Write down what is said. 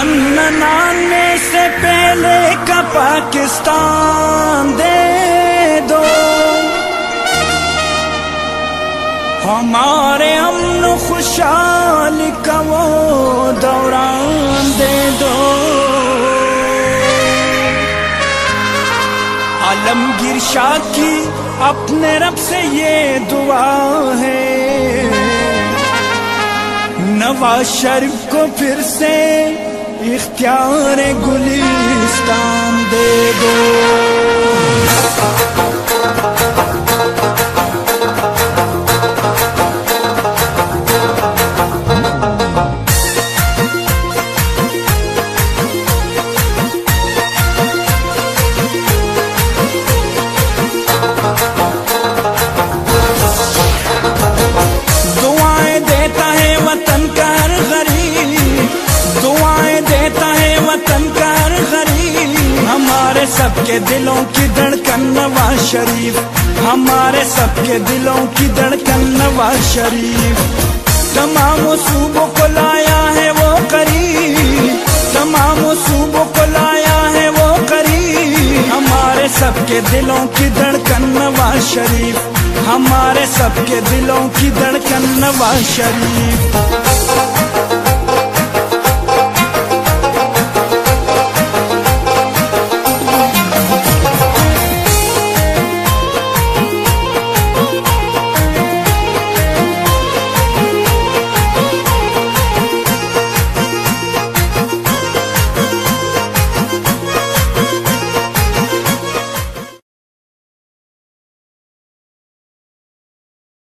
ننانوے سے پہلے کا پاکستان دے دو۔ ہمارے امن خوشحال کا وہ دوران دے دو۔ عالمگیر شاہ کی اپنے رب سے یہ دعا ہے۔ شریف کو پھر سے اختیار گلستان۔ सबके दिलों की धड़कन नवाज़ शरीफ। हमारे सबके दिलों की धड़कन नवाज़ शरीफ। तमाम सूबों को लाया है वो करीब। तमाम सूबों को लाया है वो करीब। हमारे सबके दिलों की धड़कन नवाज़ शरीफ। हमारे सबके दिलों की धड़कन नवाज़ शरीफ।